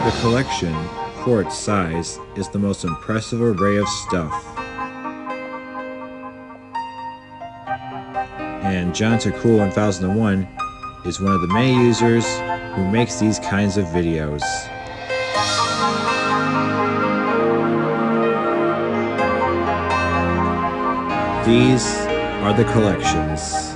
The collection, for its size, is the most impressive array of stuff. And John Cool 1001 is one of the many users who makes these kinds of videos. These are the collections.